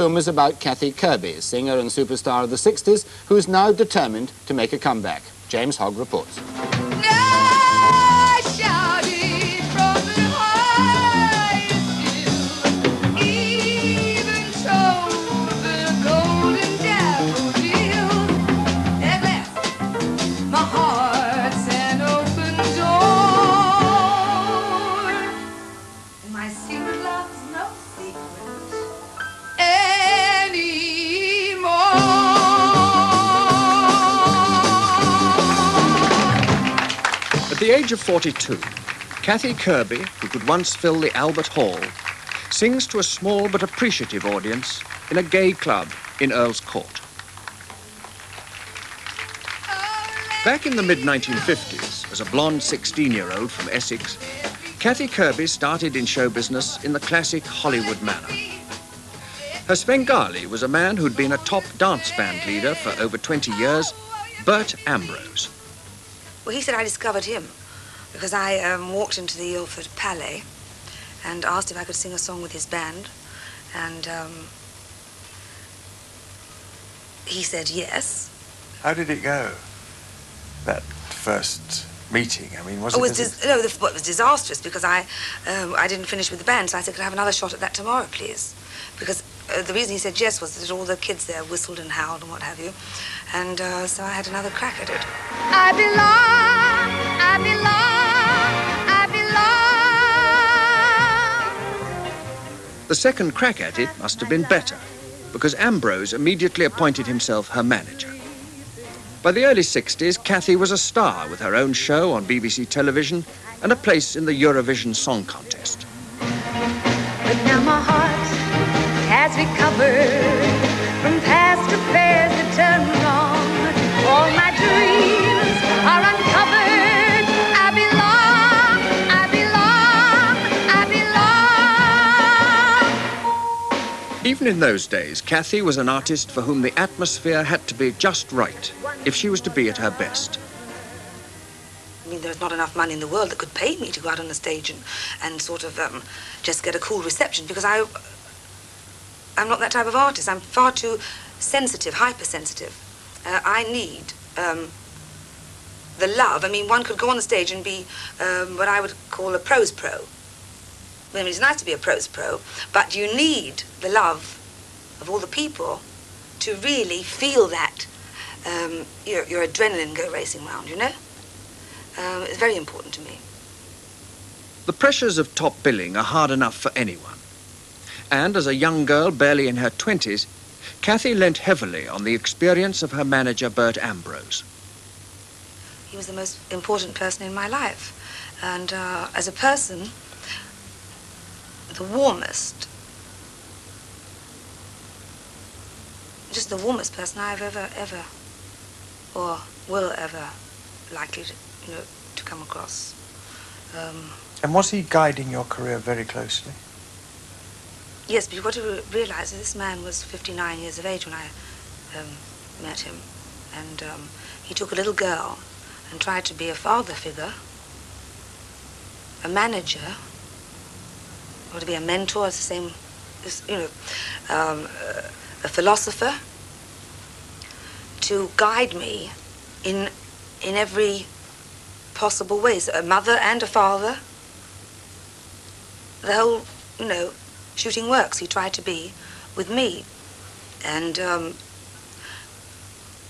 Film is about Kathy Kirby, singer and superstar of the 60s, who is now determined to make a comeback. James Hogg reports. Age of 42, Kathy Kirby, who could once fill the Albert Hall, sings to a small but appreciative audience in a gay club in Earl's Court. Back in the mid-1950s, as a blonde 16-year-old from Essex, Kathy Kirby started in show business in the classic Hollywood manner. Her Svengali was a man who'd been a top dance band leader for over 20 years, Bert Ambrose. Well, he said I discovered him because I um, walked into the Ilford Palais and asked if I could sing a song with his band. And um, he said yes. How did it go? That first meeting. I mean, was oh, it? Was dis- no, the, well, it was disastrous because I, um, I didn't finish with the band, so I said, "Could I have another shot at that tomorrow, please?" Because uh, the reason he said yes was that all the kids there whistled and howled and what have you, and uh, so I had another crack at it. I belong, The second crack at it must have been better, because Ambrose immediately appointed himself her manager. By the early 60s, Kathy was a star with her own show on BBC television and a place in the Eurovision Song Contest. But now my heart has recovered Even in those days, Kathy was an artist for whom the atmosphere had to be just right if she was to be at her best. I mean, there's not enough money in the world that could pay me to go out on the stage and, and sort of um, just get a cool reception because I, I'm not that type of artist. I'm far too sensitive, hypersensitive. Uh, I need um, the love. I mean, one could go on the stage and be um, what I would call a pro's pro. I mean, it's nice to be a pro's pro, but you need the love of all the people to really feel that um, your, your adrenaline go racing round, you know? Um, it's very important to me. The pressures of top billing are hard enough for anyone. And as a young girl, barely in her 20s, Kathy lent heavily on the experience of her manager, Bert Ambrose. He was the most important person in my life. And uh, as a person, the warmest, just the warmest person I've ever, ever, or will ever likely to, you know, to come across. Um, and was he guiding your career very closely? Yes, but you've got to re realize that this man was 59 years of age when I um, met him. And um, he took a little girl and tried to be a father figure, a manager, or to be a mentor, it's the same, you know, um, a philosopher, to guide me in, in every possible way. So a mother and a father, the whole, you know, shooting works he tried to be with me. And um,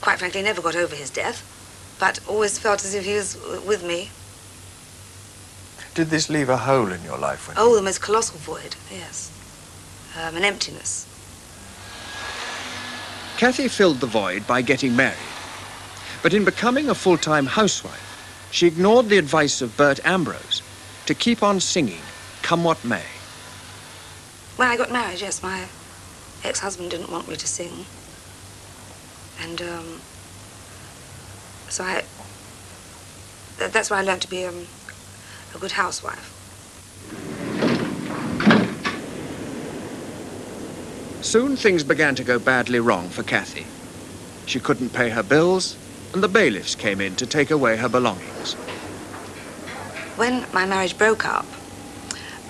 quite frankly, never got over his death, but always felt as if he was with me. Did this leave a hole in your life? When oh, you... the most colossal void, yes. Um, an emptiness. Kathy filled the void by getting married. But in becoming a full-time housewife, she ignored the advice of Bert Ambrose to keep on singing, come what may. When I got married, yes, my ex-husband didn't want me to sing. And, um, so I, th that's why I learned to be um, a good housewife. Soon things began to go badly wrong for Kathy. She couldn't pay her bills, and the bailiffs came in to take away her belongings. When my marriage broke up,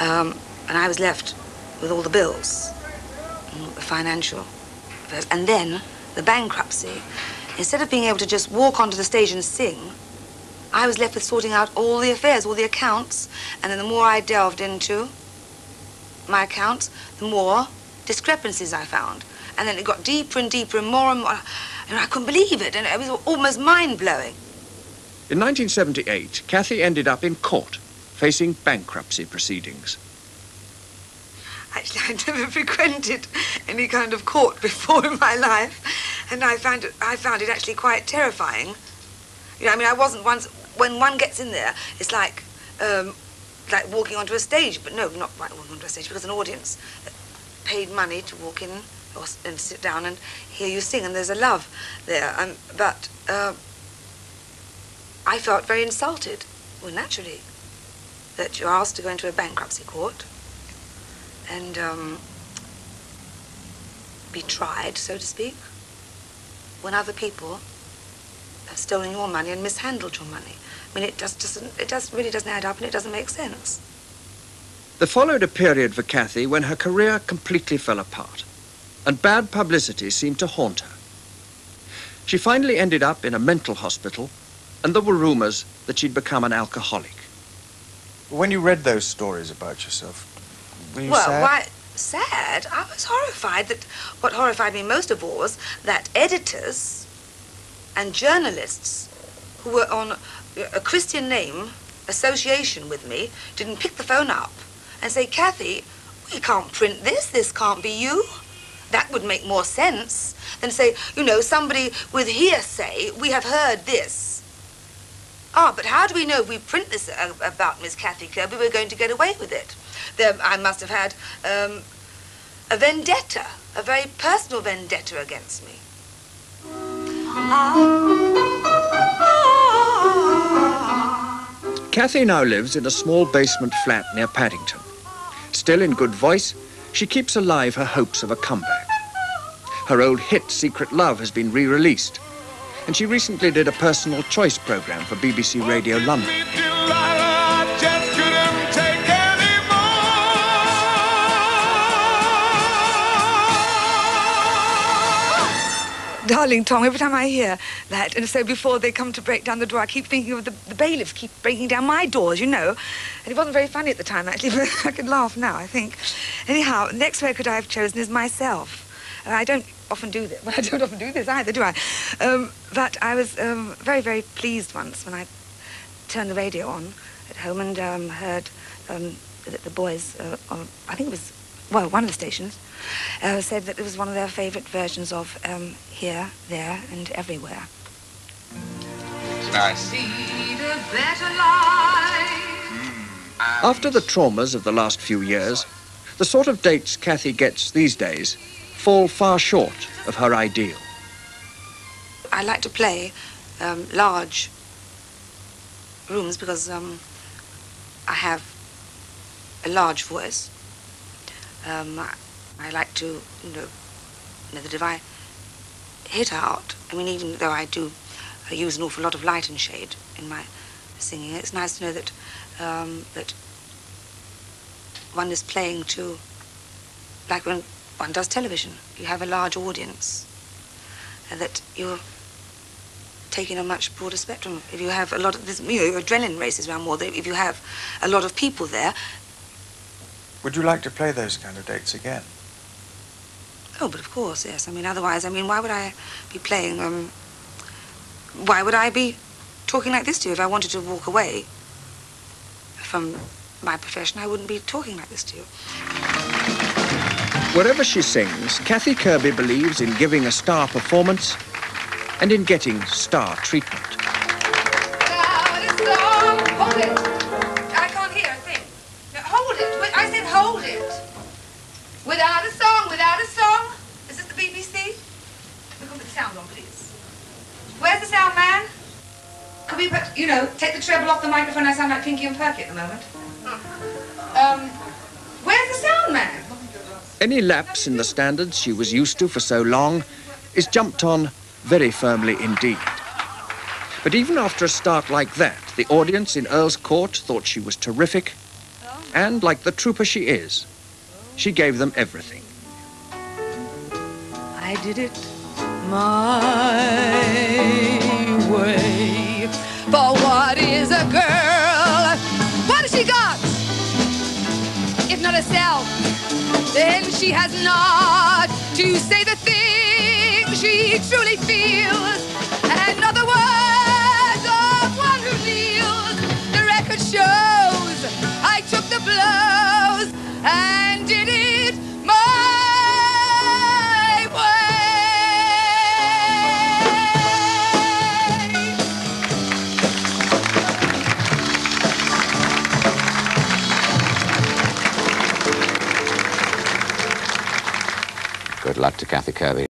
um, and I was left with all the bills, the financial, and then the bankruptcy. Instead of being able to just walk onto the stage and sing, I was left with sorting out all the affairs, all the accounts, and then the more I delved into my accounts, the more discrepancies I found. And then it got deeper and deeper and more and more. And I couldn't believe it, and it was almost mind-blowing. In 1978, Kathy ended up in court, facing bankruptcy proceedings. Actually, I'd never frequented any kind of court before in my life, and I found it, I found it actually quite terrifying. You know, I mean, I wasn't once, when one gets in there, it's like, um, like walking onto a stage, but no, not right walking onto a stage, because an audience paid money to walk in or, and sit down and hear you sing, and there's a love there. Um, but uh, I felt very insulted, well, naturally, that you're asked to go into a bankruptcy court and um, be tried, so to speak, when other people stolen your money and mishandled your money. I mean, it just doesn't, it just really doesn't add up and it doesn't make sense. There followed a period for Kathy when her career completely fell apart, and bad publicity seemed to haunt her. She finally ended up in a mental hospital, and there were rumors that she'd become an alcoholic. When you read those stories about yourself, were you well, sad? why sad? I was horrified that what horrified me most of all was that editors and journalists who were on a Christian name association with me didn't pick the phone up and say, Kathy, we can't print this. This can't be you. That would make more sense than say, you know, somebody with hearsay, we have heard this. Ah, but how do we know if we print this about Miss Kathy Kirby, we're going to get away with it? There, I must have had um, a vendetta, a very personal vendetta against me. Kathy now lives in a small basement flat near Paddington. Still in good voice, she keeps alive her hopes of a comeback. Her old hit, Secret Love, has been re-released, and she recently did a personal choice program for BBC Radio London. Darling Tom, every time I hear that, and so before they come to break down the door, I keep thinking of the, the bailiffs keep breaking down my doors, you know. And it wasn't very funny at the time, actually, but I can laugh now, I think. Anyhow, the next record I've chosen is myself. And I don't often do this. Well, I don't often do this either, do I? Um, but I was um, very, very pleased once when I turned the radio on at home and um, heard um, that the boys, uh, on, I think it was, well, one of the stations, uh, said that it was one of their favourite versions of um, Here, There and Everywhere. Nice. After the traumas of the last few years, the sort of dates Kathy gets these days fall far short of her ideal. I like to play um, large rooms because um, I have a large voice. Um, I, I like to, you know, that if I hit out, I mean, even though I do I use an awful lot of light and shade in my singing, it's nice to know that um, that one is playing to, like when one does television, you have a large audience, and that you're taking a much broader spectrum. If you have a lot of this, you know, your adrenaline races around more. If you have a lot of people there, Would you like to play those kind of dates again? Oh, but of course, yes. I mean, otherwise, I mean, why would I be playing, um, why would I be talking like this to you? If I wanted to walk away from my profession, I wouldn't be talking like this to you. Wherever she sings, Kathy Kirby believes in giving a star performance and in getting star treatment. Hold it. Without a song, without a song. Is this the BBC? We can put the sound on, please. Where's the sound man? Could we put, you know, take the treble off the microphone? I sound like Pinky and Perky at the moment. Um, where's the sound man? Any lapse in the standards she was used to for so long is jumped on very firmly indeed. But even after a start like that, the audience in Earl's Court thought she was terrific, and like the trooper she is, she gave them everything. I did it my way. For what is a girl? What has she got? If not herself, then she has not to say the thing she truly feels. And did it my way. Good luck to Kathy Kirby.